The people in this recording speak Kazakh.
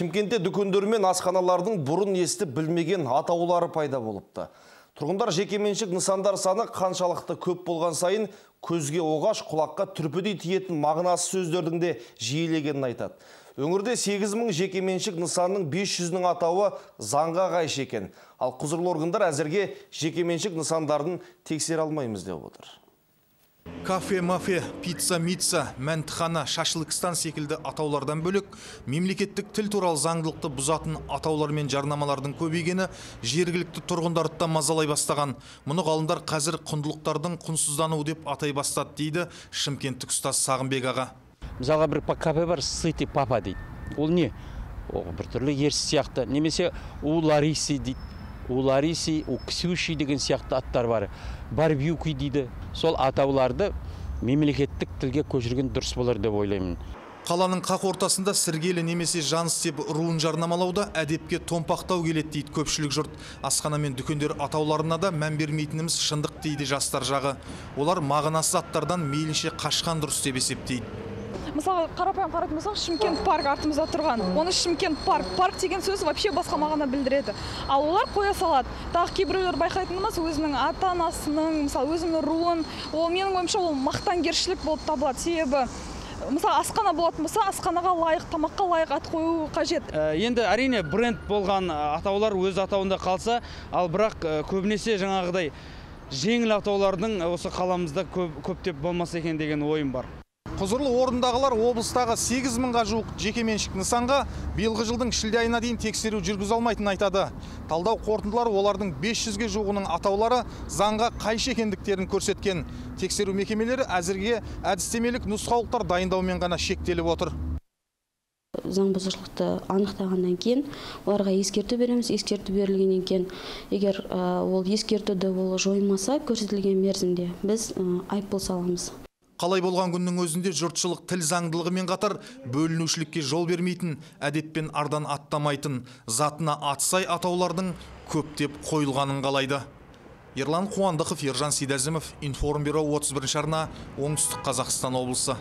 Шымкентте дүкендер мен асханалардың бұрын естіп білмеген атаулары пайда болыпты. Тұрғындар жекеменшік нысандар саны қаншалықты көп болған сайын көзге оғаш, құлаққа түрпідей тиетін мағынасы сөздердің де жиілегенін айтады. Өңірде 8 мың жекеменшік нысанның 500-нің атауы заңға қайшы екен. Ал құзырлы органдар әзірге жекеменшік нысандарын тексере алмаймыз деп отыр. Кафе, мафе, пицца, мицца, мәнтіхана, шашлыкстан секілді атаулардан бөлек, мемлекеттік тіл туралы заңдылықты бұзатын атаулар мен жарнамалардың көбейгені жергілікті тұрғындарды да мазалай бастаған. Мұны ғалымдар қазір құндылықтардың құнсыздануы деп атай бастады дейді Шымкенттік ұстаз Сағынбек аға. Мысалға бір кафе бар, сыты папа дейді. Ол не? Ол бір түрлі ерсі сияқты. Немесе у Лариси дейді. У Лариси, у Ксюши деген сияқты аттар бар. Барбюки дейді. Сол атауларды мемлекеттік тілге көшірген дұрыс болар деп ойлаймын. Қаланың қақ ортасында сіргелі немесе жаныс деп руын жарнамалауда әдепке томпақтау келеді дейді көпшілік жұрт. Асхана мен дүкендер атауларына да мән бермейтініміз шындық дейді жастар жағы. Олар мағынасыз аттардан мейлінше қашқан дұрыс деп есептейді. Мысалға қарапайым қарайтын болсақ шымкент парк артымызда тұрған. Оны шымкент парк парк деген сөз вообще басқа мағына білдіреді. Ал олар қоя салады. Тағы кейбіреулер байқайтынымыз өзінің ата анасының мысалы өзінің руын ол менің ойымша ол мақтангершілік болып табылады. Себебі мысалы асхана болатын болса асханаға лайық тамаққа лайық ат қою қажет. Енді әрине бренд болған атаулар өз атауында қалса ал бірақ көбінесе жаңағыдай жеңіл атаулардың осы қаламызда көп, көптеп болмаса екен деген ойым бар. Құзырлы орындағылар облыстағы 8 мыңға жуық жекеменшік нысанға биылғы жылдың шілде айына дейін тексеру жүргізе алмайтынын айтады. Талдау қорытындылары олардың 500-ге жуығының атаулары заңға қайшы екендіктерін көрсеткен. Тексеру мекемелері әзірге әдістемелік нұсқаулықтар дайындаумен ғана шектеліп отыр заң бұзушылықты анықтағаннан кейін оларға ескерту береміз ескерту берілгеннен кейін егер ол ескертуді ол жоймаса көрсетілген мерзімде біз айыппұл саламыз Қалай болған күннің өзінде жұртшылық тіл заңдылығымен қатар бөлінушілікке жол бермейтін, әдеппен ардан аттамайтын, затына атсай атаулардың көптеп қойылғанын қалайды. Ерлан Қуандықов, Ержан Сейдәзімов, Информбюро 31 арна, Оңтүстік Қазақстан облысы.